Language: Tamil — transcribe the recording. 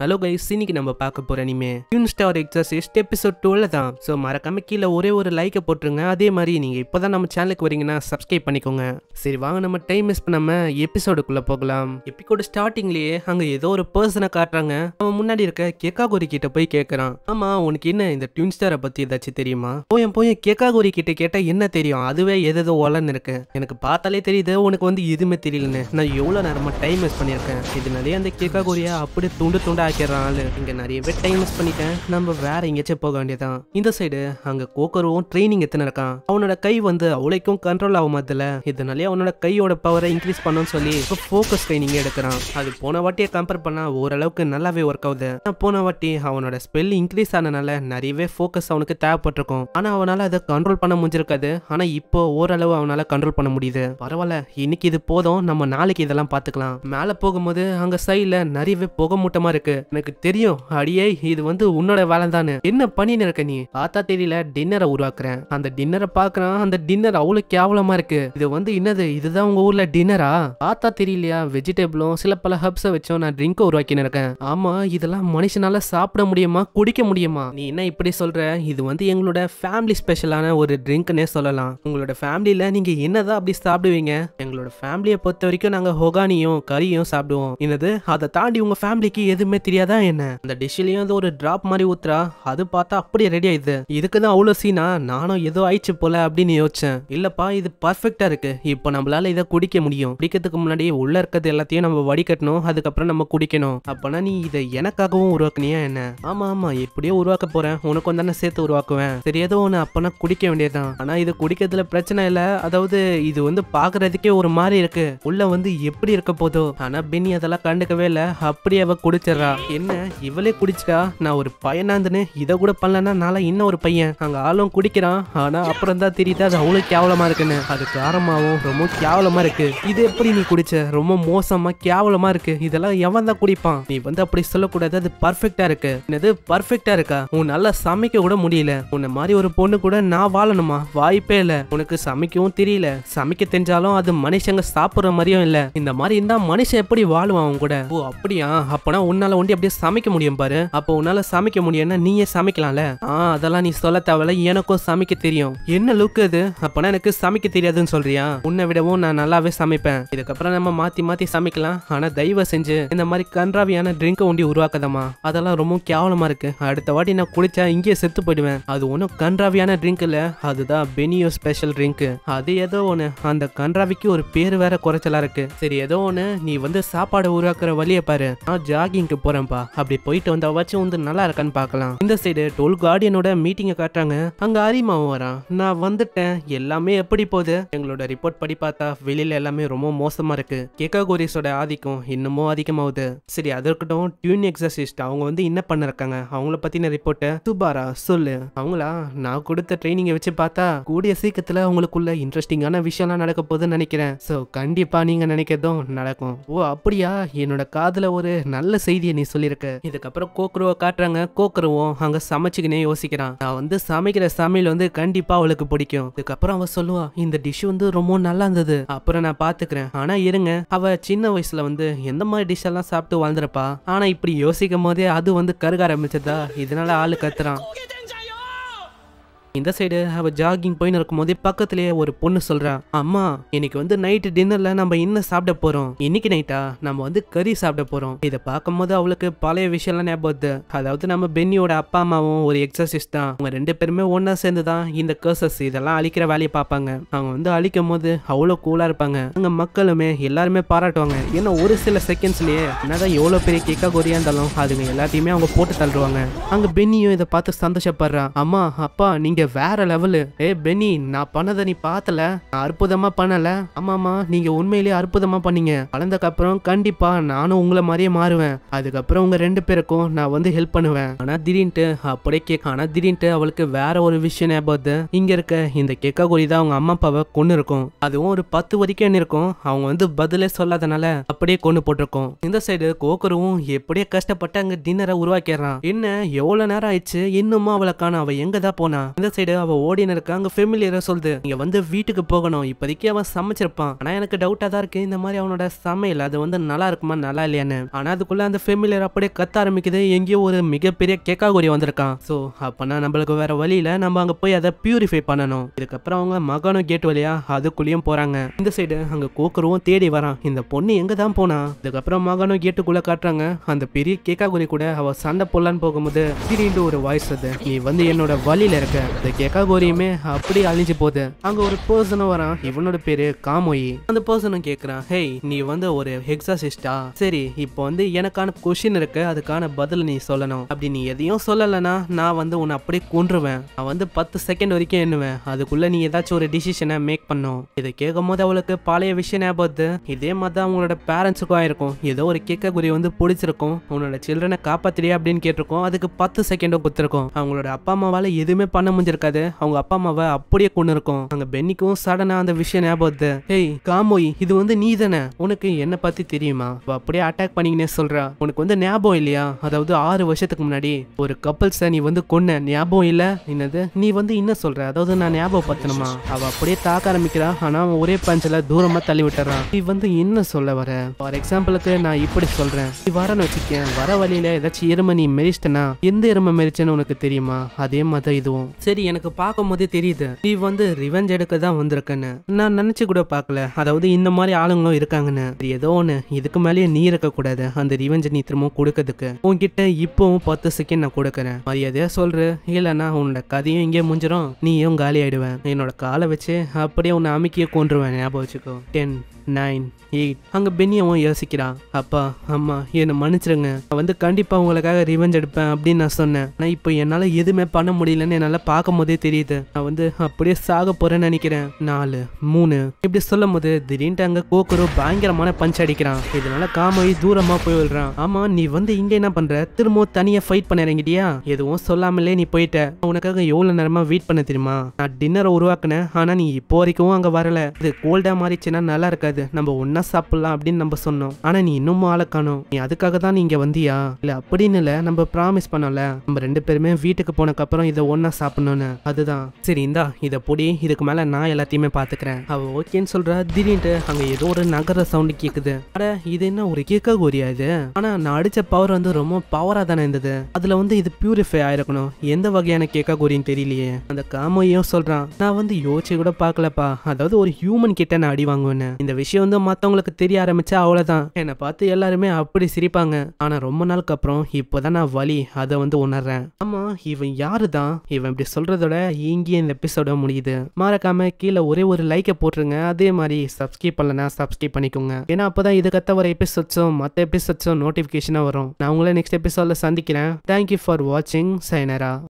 ஹலோ கைஸ் இன்னைக்கு நம்ம பார்க்க போற anime twin star exorcist episode twelve தான். ஸோ மறக்காம கீழே ஒரே ஒரு லைக்கை போட்டுருங்க. அதே மாதிரி நீங்க இப்போதான் நம்ம சேனலுக்கு வரீங்கன்னா சப்ஸ்கிரைப் பண்ணிக்கோங்க. சரி வாங்க நம்ம டைம் மிஸ் பண்ணாம எபிசோடுக்குள்ள போகலாம். எபிசோடு ஸ்டார்டிங்லயே அங்க ஏதோ ஒரு பர்சனை காட்டுறாங்க. அவன் முன்னாடி இருக்க கேக்காகோரி கிட்ட போய் கேட்கறான் ஆமா உனக்கு என்ன இந்த டியூன் ஸ்டாரை பத்தி ஏதாச்சும் தெரியுமா? போய் போய் கேக்காகோரி கிட்ட கேட்டா என்ன தெரியும்? அதுவே எதோ ஒலன்னு இருக்கு. எனக்கு பார்த்தாலே தெரியுது உனக்கு வந்து எதுவுமே தெரியலன்னு. நான் எவ்வளவு நேரமா டைம் மிஸ் பண்ணியிருக்கேன். இதனாலே அந்த கேக்காகோரியா அப்படி துண்டு துண்டா ஆக்கிடுறான் ஆளு இங்க நிறையவே டைம் மிஸ் பண்ணிட்டேன். நம்ம வேற எங்கேயாச்சும் போக வேண்டியதான் இந்த சைடு அங்க கோக்கரும் ட்ரைனிங் எத்தனை இருக்கான் அவனோட கை வந்து அவளைக்கும் கண்ட்ரோல் ஆக மாதிரில இதனாலே அவனோட கையோட பவரை இன்க்ரீஸ் பண்ணணும்னு சொல்லி இப்போ ஃபோக்கஸ் ட்ரைனிங் எடுக்கிறான். அது போன வாட்டியை கம்பேர் பண்ணா ஓரளவுக்கு நல்லாவே ஒர்க் ஆகுது. போன வாட்டி அவனோட ஸ்பெல் இன்க்ரீஸ் ஆனனால நிறையவே ஃபோக்கஸ் அவனுக்கு தேவைப்பட்டிருக்கும். ஆனா அவனால அதை கண்ட்ரோல் பண்ண முடிஞ்சிருக்காது. ஆனா இப்போ ஓரளவு அவனால கண்ட்ரோல் பண்ண முடியுது. பரவாயில்ல இன்னைக்கு இது போதும். நம்ம நாளைக்கு இதெல்லாம் பார்த்துக்கலாம். மேலே போகும்போது அங்க சைடில் நிறையவே புகை மூட்டமா இருக்கு. எனக்கு தெரியும். அடியே இது வந்து உன்னோட வேலை தானே என்ன பண்ணின்னு இருக்க நீ? பார்த்தா தெரியல டின்னரை உருவாக்குறேன். அந்த டின்னரை பார்க்கறான் அந்த டின்னர் அவ்வளவு கேவலமா இருக்கு. இது வந்து என்னது? இதுதான் உங்க ஊர்ல டின்னரா பார்த்தா தெரியலையா? வெஜிடபிளும் சில பல ஹப்ஸை வச்சும் நான் ட்ரிங்க் உருவாக்கின்னு இருக்கேன். ஆமா இதெல்லாம் மனுஷனால சாப்பிட முடியுமா? குடிக்க முடியுமா? நீ என்ன இப்படி சொல்ற? இது வந்து எங்களோட ஃபேமிலி ஸ்பெஷலான ஒரு ட்ரிங்க்னே சொல்லலாம். உங்களோட ஃபேமிலியில நீங்க என்னதான் அப்படி சாப்பிடுவீங்க? எங்களோட ஃபேமிலியை பொறுத்த வரைக்கும் நாங்க ஹொகானியும் கறியும் சாப்பிடுவோம். என்னது? அதை தாண்டி உங்க ஃபேமிலிக்கு எதுவுமே தெரியாதா என்ன? அந்த டிஷ்லயும் அது ஒரு டிராப் மாதிரி ஊத்துறா. அது பார்த்தா அப்படியே ரெடி ஆயிடுது. இதுக்கு தான் அவ்வளோ சீனா நானும் ஏதோ ஆயிடுச்சு போல அப்படின்னு யோசிச்சேன். இல்லப்பா இது பர்ஃபெக்டா இருக்கு. இப்போ நம்மளால இதை குடிக்க முடியும். குடிக்கிறதுக்கு முன்னாடி உள்ள இருக்கிறது எல்லாத்தையும் நம்ம வடிகட்டணும். அதுக்கப்புறம் நம்ம குடிக்கணும். அப்பனா நீ இதை எனக்காகவும் உருவாக்குனியா என்ன? ஆமா ஆமா. எப்படியோ உருவாக்க போறேன். உனக்கும் தானே சேர்த்து உருவாக்குவேன். சரி ஏதோ ஒன்று அப்பனா குடிக்க வேண்டியதுதான். ஆனா இது குடிக்கிறதுல பிரச்சனை இல்லை. அதாவது இது வந்து பாக்குறதுக்கே ஒரு மாதிரி இருக்கு. உள்ள வந்து எப்படி இருக்க போதோ. ஆனா பின்னி அதெல்லாம் கண்டுக்கவே இல்லை. அப்படியே அவ குடிச்சிடறா. என்ன இவளே குடிச்சுக்கா? நான் ஒரு பையனாந்துன்னு இதை கூட பண்ணலன்னா நாளா இன்னும் ஒரு பையன். அங்க ஆளும் குடிக்கிறான். ஆனா அப்புறம் தான் தெரியுது அது அவ்வளவு கேவலமா இருக்குன்னு. அது காரமாவும் ரொம்ப கேவலமா இருக்கு. இது எப்படி நீ குடிச்ச? ரொம்ப மோசமா கேவலமா இருக்கு. இதெல்லாம் எவன் தான் குடிப்பான்? நீ வந்து அப்படி சொல்லக்கூடாது. அது பர்ஃபெக்டா இருக்கு. என்னது பர்ஃபெக்டா இருக்கா? உன் நல்லா சமைக்க கூட முடியல. உன்னை மாதிரி ஒரு பொண்ணு கூட நான் வாழணுமா? வாய்ப்பே இல்ல. உனக்கு சமைக்கவும் தெரியல. சமைக்க தெரிஞ்சாலும் அது மனுஷங்க சாப்பிடுற மாதிரியும் இல்ல. இந்த மாதிரி இருந்தா மனுஷன் எப்படி வாழுவான் அவன் கூட? ஓ அப்படியா? அப்பனா உன்னால தோண்டி அப்படியே சமைக்க முடியும் பாரு. அப்போ உன்னால சமைக்க முடியும்னா நீயே சமைக்கலாம்ல? ஆ அதெல்லாம் நீ சொல்ல தேவையில்ல. எனக்கும் சமைக்க தெரியும். என்ன லுக் அது? அப்பனா எனக்கு சமைக்க தெரியாதுன்னு சொல்றியா? உன்னை விடவும் நான் நல்லாவே சமைப்பேன். இதுக்கப்புறம் நம்ம மாத்தி மாத்தி சமைக்கலாம். ஆனா தயவு செஞ்சு இந்த மாதிரி கன்றாவியான ட்ரிங்கை ஒண்டி உருவாக்கதாமா அதெல்லாம் ரொம்ப கேவலமா இருக்கு. அடுத்த வாட்டி நான் குடிச்சா இங்கேயே செத்து போயிடுவேன். அது ஒன்றும் கன்றாவியான ட்ரிங்க் இல்ல. அதுதான் பெனியோ ஸ்பெஷல் ட்ரிங்க் அது ஏதோ ஒன்று அந்த கன்றாவிக்கு ஒரு பேர் வேற குறைச்சலா இருக்கு. சரி ஏதோ ஒன்று நீ வந்து சாப்பாடு உருவாக்குற வழியை பாரு. நான் ஜாகிங்க்கு போறேன்ப்பா அப்படி போயிட்டு வந்தா வந்து நல்லா இருக்கான்னு பார்க்கலாம். இந்த சைடு டோல் கார்டியனோட மீட்டிங்கை காட்டுறாங்க. அங்க அரிமாவும் வரான். நான் வந்துட்டேன். எல்லாமே எப்படி போகுது? எங்களோட ரிப்போர்ட் படி பார்த்தா வெளியில எல்லாமே ரொம்ப மோசமா இருக்கு. கேக்காகோரிஸோட ஆதிக்கம் இன்னமும் அதிகமாகுது. சரி அது இருக்கட்டும். டியூன் எக்ஸசிஸ்ட் அவங்க வந்து என்ன பண்ணிருக்காங்க? அவங்கள பத்தின ரிப்போர்ட்டை துபாரா சொல்லு. அவங்களா? நான் கொடுத்த ட்ரைனிங்கை வச்சு பார்த்தா கூடிய சீக்கிரத்துல அவங்களுக்குள்ள இன்ட்ரெஸ்டிங்கான விஷயம்லாம் நடக்க போகுதுன்னு நினைக்கிறேன். ஸோ கண்டிப்பா நீங்க நினைக்கிறதும் நடக்கும். ஓ அப்படியா? என்னோட காதுல ஒரு நல்ல செய்தியை நீ சொல்லியிருக்க இதுக்கப்புறம் கோக்குருவை காட்டுறாங்க. கோக்குருவும் அங்க சமைச்சுக்கினே யோசிக்கிறான். நான் வந்து சமைக்கிற சமையல் வந்து கண்டிப்பா அவளுக்கு பிடிக்கும். இதுக்கப்புறம் அவ சொல்லுவா இந்த டிஷ் வந்து ரொம்ப நல்லா இருந்தது. அப்புறம் நான் பாத்துக்கிறேன். ஆனா இருங்க அவ சின்ன வயசுல வந்து எந்த மாதிரி டிஷ் எல்லாம் சாப்பிட்டு வாழ்ந்துருப்பா? ஆனா இப்படி யோசிக்கும் போதே அது வந்து கருக ஆரம்பிச்சதா? இதனால ஆளு கத்துறான். இந்த சைடு அவ ஜாகிங் போயின்னு இருக்கும்போது பக்கத்துலயே ஒரு பொண்ணு சொல்றா அம்மா இன்னைக்கு வந்து நைட்டு டின்னர்ல நம்ம என்ன சாப்பிட போறோம்? இன்னைக்கு நைட்டா நம்ம வந்து கறி சாப்பிட போறோம். இதை பார்க்கும்போது அவளுக்கு பழைய விஷயம்லாம் ஞாபகம் அதாவது நம்ம பென்னியோட அப்பா அம்மாவும் ஒரு எக்ஸசிஸ்ட் தான். அவங்க ரெண்டு பேருமே ஒன்னா சேர்ந்து தான் இந்த கர்சஸ் இதெல்லாம் அழிக்கிற வேலையை பார்ப்பாங்க. அவங்க வந்து அழிக்கும் போது அவ்வளோ கூலா இருப்பாங்க. அங்க மக்களுமே எல்லாருமே பாராட்டுவாங்க. ஏன்னா ஒரு சில செகண்ட்ஸ்லயே என்னதான் எவ்வளவு பெரிய கேக்கா கொரியா இருந்தாலும் அதுங்க எல்லாத்தையுமே அவங்க போட்டு தள்ளுவாங்க. அங்க பென்னியும் இதை பார்த்து சந்தோஷப்படுறா. அம்மா அப்பா நீங்க வேற லெவலு ஏ பெனி நான் பண்ணதை நீ பார்த்தல? நான் அற்புதமா பண்ணல. ஆமாமா நீங்க உண்மையிலேயே அற்புதமா பண்ணீங்க. வளர்ந்தக்கு அப்புறம் கண்டிப்பா நானும் உங்களை மாதிரியே மாறுவேன். அதுக்கப்புறம் உங்க ரெண்டு பேருக்கும் நான் வந்து ஹெல்ப் பண்ணுவேன். ஆனா திடீர்னுட்டு அப்படியே கேட்க ஆனா திடீர்னுட்டு அவளுக்கு வேற ஒரு விஷயம் ஞாபகம் இங்க இருக்க இந்த கேக்கா கோழி தான் அவங்க அம்மா அப்பாவை கொண்டு இருக்கும். அதுவும் ஒரு பத்து வரைக்கும் என்ன இருக்கும். அவங்க வந்து பதிலே சொல்லாதனால அப்படியே கொண்டு போட்டிருக்கோம். இந்த சைடு கோக்கரும் எப்படியே கஷ்டப்பட்டு அங்க டின்னரை உருவாக்கிடுறான். என்ன எவ்வளவு நேரம் ஆயிடுச்சு? இன்னுமா அவளை காணும். அவ எங்க தான் போனா? இந்த இந்த சைடு அவ ஓடின இருக்க? அங்க சொல்லுது. இங்கே வந்து வீட்டுக்கு போகணும். இப்போதைக்கு அவன் சமைச்சிருப்பான். ஆனா எனக்கு டவுட்டா தான் இருக்கு. இந்த மாதிரி அவனோட சமையல் அது வந்து நல்லா இருக்குமா நல்லா இல்லையான்னு. ஆனா அதுக்குள்ள அந்த ஃபெமிலியர் அப்படியே கத்த ஆரம்பிக்குது. எங்கேயோ ஒரு மிகப்பெரிய கேக்காகுரி வந்திருக்கான். சோ அப்பனா நம்மளுக்கு வேற வழியில நம்ம அங்க போய் அதை பியூரிஃபை பண்ணணும். இதுக்கப்புறம் அவங்க மகனும் கேட் வழியா அதுக்குள்ளேயும் போறாங்க. இந்த சைடு அங்க கோக்கருவும் தேடி வரான். இந்த பொண்ணு எங்க தான் போனா? இதுக்கப்புறம் மகனும் கேட்டுக்குள்ள காட்டுறாங்க. அந்த பெரிய கேக்காகுரி கூட அவ சண்டை போடலான்னு போகும்போது திடீர்னு ஒரு வாய்ஸ் அது நீ வந்து என்னோட வழியில இருக்க. இந்த கேக்காகோரியுமே அப்படியே அழிஞ்சு போகுது. அங்க ஒரு பர்சனும் வரான். இவனோட பேரு காமோயி. அந்த பர்சனும் கேக்குறான் ஹேய் நீ வந்து ஒரு எக்ஸாசிஸ்டா சரி இப்போ வந்து எனக்கான கொஷின் இருக்கு. அதுக்கான பதில் நீ சொல்லணும். அப்படி நீ எதையும் சொல்லலைன்னா நான் வந்து உன்னை அப்படியே கொன்றுவேன். நான் வந்து பத்து செகண்ட் வரைக்கும் எண்ணுவேன். அதுக்குள்ள நீ ஏதாச்சும் ஒரு டிசிஷனை மேக் பண்ணும். இதை கேட்கும் போது அவளுக்கு பழைய விஷயம் ஞாபகம் இதே மாதிரி தான் அவங்களோட பேரண்ட்ஸுக்கும் ஆயிருக்கும். ஏதோ ஒரு கேட்கக்குரிய வந்து பிடிச்சிருக்கும். உன்னோட சில்ட்ரனை காப்பாத்திரியா அப்படின்னு கேட்டிருக்கோம். அதுக்கு பத்து செகண்டும் கொடுத்துருக்கோம். அவங்களோட அப்பா அம்மாவால எதுவுமே பண்ண முடிஞ்சிருக்காது அவங்க அப்பா அம்மாவை அப்படியே கொண்டு இருக்கும் அங்க பென்னிக்கும் சடனா அந்த விஷயம் ஞாபகம் வருது. ஏய் காமோய் இது வந்து நீ தானே உனக்கு என்ன பத்தி தெரியுமா? அப்படியே அட்டாக் பண்ணிக்கினே சொல்றா. உனக்கு வந்து ஞாபகம் இல்லையா? அதாவது ஆறு வருஷத்துக்கு முன்னாடி ஒரு கப்பல்ஸை நீ வந்து கொன்ன. ஞாபகம் இல்ல? என்னது? நீ வந்து என்ன சொல்ற? அதாவது நான் ஞாபகப்படுத்தணுமா? அவ அப்படியே தாக்க ஆரம்பிக்கிறா. ஆனா அவன் ஒரே பஞ்சில தூரமா தள்ளி விட்டுறான். நீ வந்து என்ன சொல்ல வர? ஃபார் எக்ஸாம்பிளுக்கு நான் இப்படி சொல்றேன். நீ வரன்னு வச்சுக்கேன். வர வழியில ஏதாச்சும் எருமை நீ மெரிச்சிட்டனா? எந்த எருமை மெரிச்சேன்னு உனக்கு தெரியுமா? அதே மாதிரி இதுவும். சரி எனக்கு பார்க்கும் போதே தெரியுது. நீ வந்து ரிவெஞ்ச் எடுக்க தான் வந்திருக்கன்னு. நான் நினைச்சு கூட பார்க்கல. அதாவது இந்த மாதிரி ஆளுங்களும் இருக்காங்கன்னு. ஏதோ ஒன்று இதுக்கு மேலேயே நீ இருக்க கூடாது. அந்த ரிவெஞ்ச் நீ திரும்பவும் கொடுக்கறதுக்கு. உன்கிட்ட இப்போவும் பத்து செகண்ட் நான் கொடுக்குறேன். மரியாதையா சொல்ற. இல்லைன்னா உன்னோட கதையும் இங்கே முடிஞ்சிடும் நீயும் காலி ஆயிடுவேன் என்னோட காலை வச்சு அப்படியே உன்னை அமைக்கிய கொன்றுவேன். ஞாபகம் வச்சுக்கோ. டென் நைன் எயிட் அங்கே பென்னியவும் யோசிக்கிறான். அப்பா அம்மா என்னை மன்னிச்சிருங்க. நான் வந்து கண்டிப்பாக உங்களுக்காக ரிவெஞ்ச் எடுப்பேன் அப்படின்னு நான் சொன்னேன். ஆனால் இப்போ என்னால் எதுவுமே பண்ண முடியலன்னு என்னால் பார்க்கும் போதே தெரியுது. நான் வந்து அப்படியே சாக போகிறேன்னு நினைக்கிறேன். நாலு மூணு. இப்படி சொல்லும் போது திடீர்னு அங்கே கோக்குரு பயங்கரமான பஞ்ச் அடிக்கிறான். இதனால காமாயி தூரமாக போய் விடுறான் ஆமாம் நீ வந்து இங்கே என்ன பண்ணுற திரும்பவும் தனியாக ஃபைட் பண்ண இறங்கிட்டியா? எதுவும் சொல்லாமலே நீ போயிட்ட. உனக்காக எவ்வளோ நேரமாக வெயிட் பண்ண தெரியுமா? நான் டின்னரை உருவாக்குனேன். ஆனால் நீ இப்போ வரைக்கும் அங்கே வரல. இது கோல்டாக மாறிச்சுன்னா நல்லா இருக்காது. நம்ம ஒன்னா சாப்பிடலாம் அப்படின்னு நம்ம சொன்னோம். ஆனா நீ இன்னமும் ஆளை காணும். நீ அதுக்காக தான் நீ இங்க வந்தியா? இல்ல அப்படின்னு இல்ல நம்ம ப்ராமிஸ் பண்ணோம்ல. நம்ம ரெண்டு பேருமே வீட்டுக்கு போனதுக்கு அப்புறம் இதை ஒன்னா சாப்பிடணும்னு. அதுதான். சரி இந்தா இதை பொடி. இதுக்கு மேல நான் எல்லாத்தையுமே பாத்துக்கிறேன் அவ ஓகேன்னு சொல்றா. திடீர்னு அங்க ஏதோ ஒரு நகர சவுண்ட் கேக்குது. அட இது என்ன ஒரு கேட்க கோரியா இது? ஆனா நான் அடிச்ச பவர் வந்து ரொம்ப பவரா தானே இருந்தது. அதுல வந்து இது பியூரிஃபை ஆயிருக்கணும். எந்த வகையான கேட்க கோரின்னு தெரியலையே. அந்த காமையும் சொல்றான். நான் வந்து யோசிச்சு கூட பாக்கலப்பா அதாவது ஒரு ஹியூமன் கிட்ட நான் அடி வாங்குவேன்னு. இந்த விஷயம் விஷயம் வந்து மற்றவங்களுக்கு தெரிய ஆரம்பிச்சா அவ்வளோதான் என்னை பார்த்து எல்லாருமே அப்படி சிரிப்பாங்க. ஆனால் ரொம்ப நாளுக்கு அப்புறம் இப்போதான் நான் வலி அதை வந்து உணர்றேன். ஆமாம் இவன் யாரு தான் இவன் இப்படி சொல்கிறதோட இங்கேயே இந்த எபிசோட முடியுது. மறக்காம கீழே ஒரே ஒரு லைக்கை போட்டுருங்க. அதே மாதிரி சப்ஸ்கிரைப் பண்ணலன்னா சப்ஸ்கிரைப் பண்ணிக்கோங்க. ஏன்னா அப்பதான் இதுக்கத்த வர எபிசோட்ஸும் மற்ற எபிசோட்ஸும் நோட்டிஃபிகேஷனாக வரும். நான் உங்களை நெக்ஸ்ட் எபிசோடில் சந்திக்கிறேன். தேங்க்யூ ஃபார் வாட்சிங் சைனரா